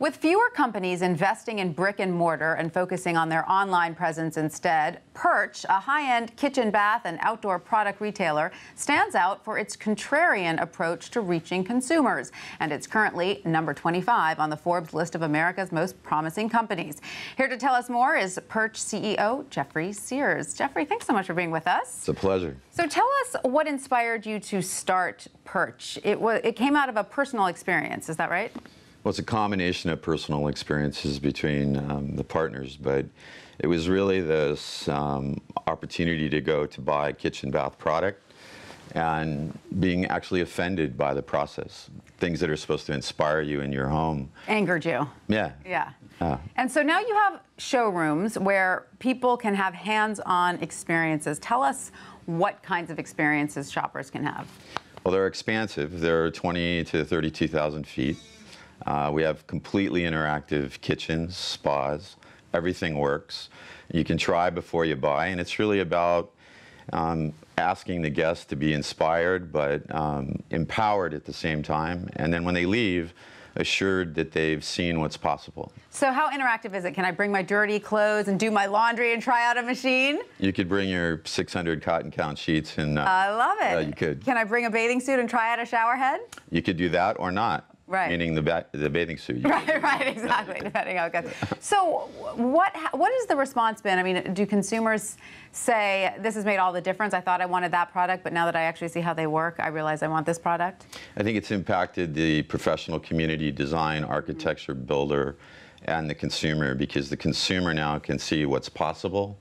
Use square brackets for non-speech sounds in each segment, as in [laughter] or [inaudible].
With fewer companies investing in brick and mortar and focusing on their online presence instead, Pirch, a high end kitchen, bath, and outdoor product retailer, stands out for its contrarian approach to reaching consumers. And it's currently number 25 on the Forbes list of America's most promising companies. Here to tell us more is Pirch CEO Jeffrey Sears. Jeffrey, thanks so much for being with us. It's a pleasure. So tell us what inspired you to start Pirch. It, was, it came out of a personal experience, is that right? Well, it's a combination of personal experiences between um, the partners, but it was really this um, opportunity to go to buy a kitchen bath product and being actually offended by the process. Things that are supposed to inspire you in your home. Angered you. Yeah. Yeah. Uh. And so now you have showrooms where people can have hands-on experiences. Tell us what kinds of experiences shoppers can have. Well, they're expansive. They're 20 to 32,000 feet. Uh, we have completely interactive kitchens, spas. Everything works. You can try before you buy, and it's really about um, asking the guests to be inspired but um, empowered at the same time. And then when they leave, assured that they've seen what's possible. So how interactive is it? Can I bring my dirty clothes and do my laundry and try out a machine? You could bring your 600 cotton count sheets and... Uh, I love it. Uh, you could. Can I bring a bathing suit and try out a shower head? You could do that or not. Right. Meaning the, ba the bathing suit. [laughs] Right, right, exactly, depending how it goes. So what, what has the response been? I mean, do consumers say, this has made all the difference, I thought I wanted that product, but now that I actually see how they work, I realize I want this product? I think it's impacted the professional community, design, architecture, builder, and the consumer, because the consumer now can see what's possible,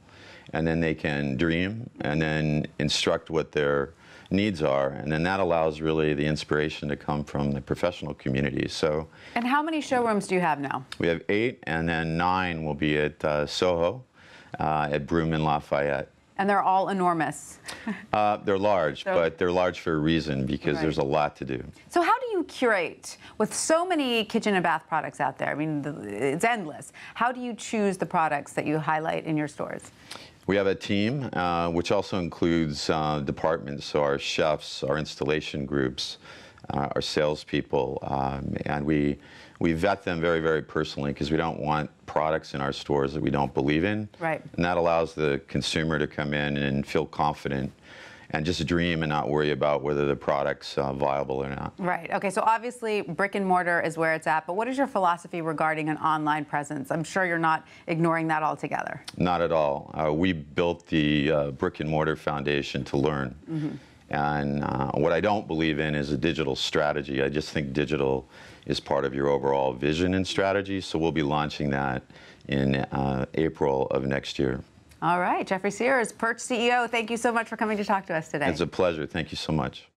and then they can dream, and then instruct what their needs are, and then that allows really the inspiration to come from the professional community. So. And how many showrooms do you have now? We have eight, and then nine will be at uh, Soho, uh, at Broome and Lafayette. And they're all enormous. [laughs] uh, they're large, so, but they're large for a reason because right. there's a lot to do. So how do you curate with so many kitchen and bath products out there? I mean, it's endless. How do you choose the products that you highlight in your stores? We have a team, uh, which also includes uh, departments, so our chefs, our installation groups, uh, our salespeople, um, and we we vet them very, very personally because we don't want products in our stores that we don't believe in. Right. And that allows the consumer to come in and feel confident and just dream and not worry about whether the product's uh, viable or not. Right. Okay. So obviously, brick and mortar is where it's at. But what is your philosophy regarding an online presence? I'm sure you're not ignoring that altogether. Not at all. Uh, we built the uh, brick and mortar foundation to learn. Mm -hmm. And uh, what I don't believe in is a digital strategy. I just think digital is part of your overall vision and strategy. So we'll be launching that in uh, April of next year. All right, Jeffrey Sears, Pirch CEO, thank you so much for coming to talk to us today. It's a pleasure. Thank you so much.